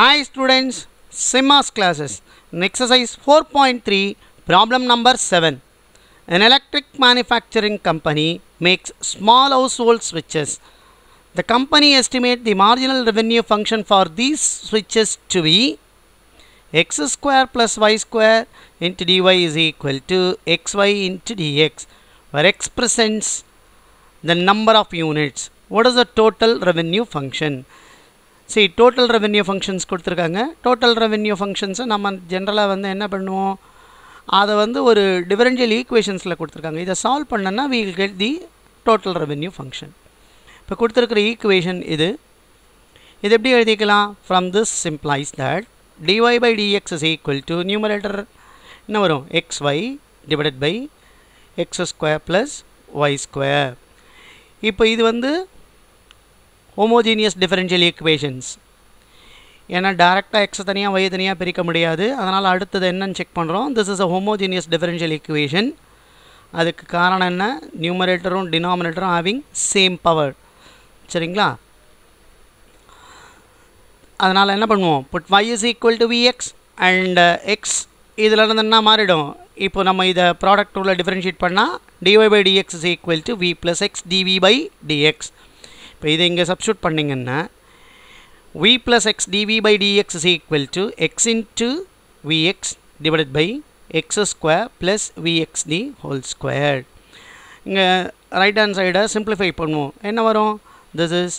Hi students, SIMAS classes. In exercise 4.3, problem number 7. An electric manufacturing company makes small household switches. The company estimates the marginal revenue function for these switches to be x square plus y square into dy is equal to xy into dx, where x presents the number of units. What is the total revenue function? சரி total revenue functions கொடுத்துருக்காங்க total revenue ஃபங்க்ஷன்ஸை நம்ம ஜென்ரலாக வந்து என்ன பண்ணுவோம் அதை வந்து ஒரு டிஃபரன்ஷியல் ஈக்குவேஷன்ஸில் கொடுத்துருக்காங்க இதை சால்வ் பண்ணேன்னா we'll get the total revenue function இப்போ கொடுத்துருக்கிற ஈக்குவேஷன் இது இது எப்படி எழுதிக்கலாம் from this simplifies that dy by dx is equal to numerator என்ன வரும் x y divided by x square plus y square இப்போ இது வந்து ஹோமோஜீனியஸ் டிஃபரன்ஷியல் ஈக்குவேஷன்ஸ் ஏன்னா டேரெக்டாக எக்ஸ் தனியாக ஒய் தனியாக பிரிக்க முடியாது. அதனால் அடுத்தது என்னன்னு செக் பண்ணுறோம் this is a homogeneous differential equation அதுக்கு காரணம் என்ன? நியூமரேட்டரும் டினாமினேட்டரும் ஹேவிங் சேம் பவர் சரிங்களா? அதனால் என்ன பண்ணுவோம்? Put y is equal to v x and x இதில் இருந்து என்ன மாறிடும்? இப்போ நம்ம இதை ப்ராடக்ட் உள்ள டிஃப்ரென்ஷியேட் பண்ணால் d y by d x is equal to v plus x d v by d x இப்போ இதை இங்கே சப்ஸ்டியூட் பண்ணிங்கன்னா v plus x dv by dx is equal to x into vx divided by x square plus vx d whole square. இங்கே right hand சைடை simplify பண்ணுவோம். என்ன வரும்? This is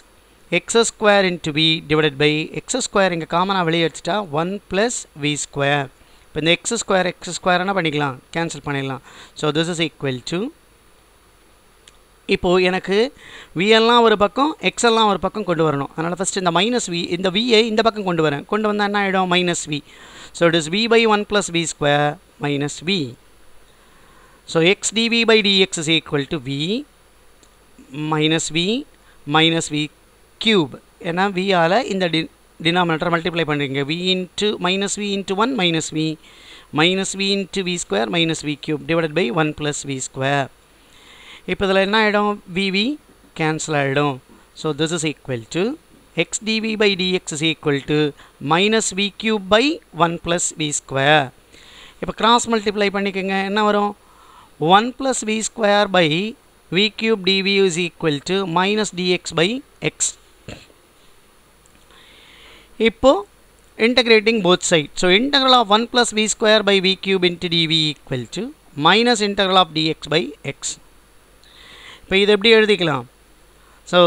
x square into v divided by x square இங்கே காமனாக வெளியே வச்சுட்டா one plus we square இப்போ இந்த எக்ஸ் ஸ்கொயர் எக்ஸ் ஸ்கொயர் என்ன பண்ணிக்கலாம்? கேன்சல் பண்ணிடலாம். So this is equal to இப்போது எனக்கு விஎல்லாம் ஒரு பக்கம் எக்ஸ்எல்லாம் ஒரு பக்கம் கொண்டு வரணும். அதனால் ஃபஸ்ட்டு இந்த மைனஸ் வி இந்த விஐ இந்த பக்கம் கொண்டு வரேன். கொண்டு வந்தால் என்ன ஆகிடும் minus v so it is v by one plus v square minus v so x d v by d x is equal to v minus v minus v cube ஏன்னா வியால் இந்த டி டினாமினேட்டர் மல்டிப்ளை பண்ணுறீங்க v into minus v into one minus v minus v into v square minus v cube divided by one plus v square இப்போ இதில் என்ன ஆகிடும் v v cancel ஆகிடும் so this is equal to x d v by d x is equal to minus v cube by one plus v square இப்போ cross multiply பண்ணிக்கோங்க. என்ன வரும்? One plus v square by v cube d v is equal to minus d x by x இப்போது integrating both sides. So integral of 1 plus v square by v cube into dv equal to minus integral of dx by x. இப்போ இது எப்படி எழுதிக்கலாம்? So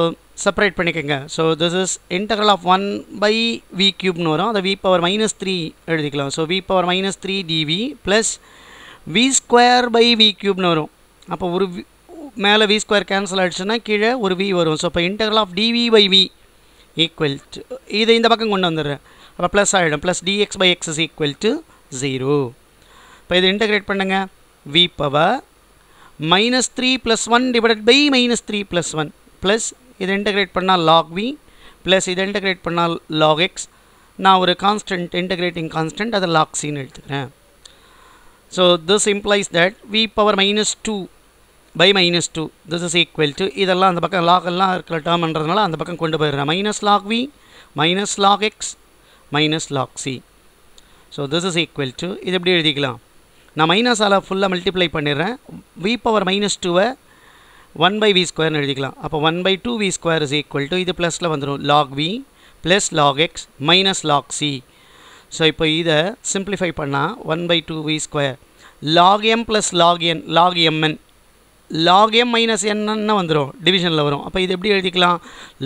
separate பண்ணிக்கோங்க. So this is integral of one by v க்யூப்னு வரும். அதை v power minus three எழுதிக்கலாம். So v power minus three d v plus v square by v க்யூப்னு வரும். அப்போ ஒரு மேலே வி ஸ்கொயர் கேன்சல் ஆகிடுச்சுன்னா கீழே ஒரு வி வரும். ஸோ இப்போ integral of d v by v equal to இதை இந்த பக்கம் கொண்டு வந்துடுறேன். அப்போ ப்ளஸ் ஆகிடும் plus d x by x is equal to zero இப்போ இதை இன்டகிரேட் பண்ணுங்கள் v power minus three plus one divided by minus three plus one plus இதை இன்டகிரேட் பண்ணால் லாக் வி ப்ளஸ் இதை இன்டகிரேட் பண்ணால் லாக் எக்ஸ் நான் ஒரு கான்ஸ்டன்ட் இன்டகிரேட்டிங் கான்ஸ்டன்ட் அதை லாக் சின்னு எடுத்துக்கிறேன். So this implies that v power minus two by minus two this is equal to இதெல்லாம் அந்த பக்கம் லாக் எல்லாம் இருக்கிற டேர்ம்ன்றதுனால அந்த பக்கம் கொண்டு போயிடுறேன். Minus log v minus log x minus log c so this is equal to இது எப்படி எழுதிக்கலாம்? நான் மைனஸால் ஃபுல்லாக மல்டிப்ளை பண்ணிடுறேன். வி பவர் மைனஸ் டூவை ஒன் பை வி ஸ்கொயர்னு எழுதிக்கலாம். அப்போ one by two v square is equal to இது ப்ளஸில் வந்துடும் log v plus log x minus log c so இப்போ இதை சிம்பிளிஃபை பண்ணால் one by two v square log m plus log n log m n log m minus என்னன்னு வந்துடும் டிவிஷனில் வரும். அப்போ இது எப்படி எழுதிக்கலாம்?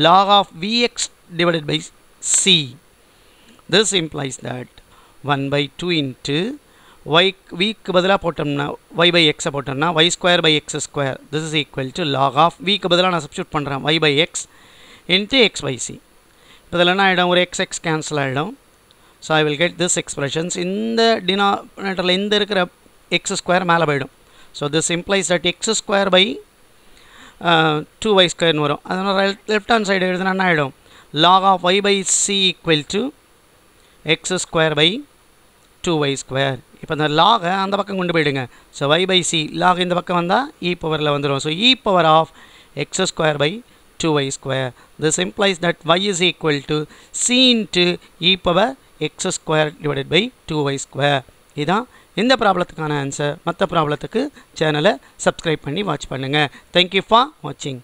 Log of v x divided by c this implies that one by two into y விக்கு பதிலாக போட்டோம்னா ஒய் பை எக்ஸை போட்டோம்னா y square by x square this is equal to log of விக்கு பதிலாக நான் சப்ஸ்டியூட் பண்ணுறேன் y by x into x by c இப்போ இதில் என்ன ஆகிடும் ஒரு எக்ஸ் எக்ஸ் கேன்சல் ஆகிடும் so I will get this expressions இந்த டினாமினேட்டரில் இந்த இருக்கிற எக்ஸ் ஸ்கொயர் மேலே போயிடும். So this implies that x square by two y ஸ்கொயர்னு வரும். அதனால் லெஃப்ட் ஹேண்ட் சைடு எழுதுனா என்ன ஆகிடும் log of y by c equal to x square by two y square இப்போ இந்த லாகை அந்த பக்கம் கொண்டு போயிடுங்க. So y by c log இந்த பக்கம் வந்தால் இ பவரில் வந்துடும் so e power of x square by 2y square. This implies that y is equal to c into e power x square divided by 2y square. இதான் இந்த ப்ராப்ளத்துக்கான answer மற்ற ப்ராப்ளத்துக்கு சேனலை subscribe பண்ணி வாட்ச் பண்ணுங்கள் தேங்க்யூ ஃபார் வாட்சிங்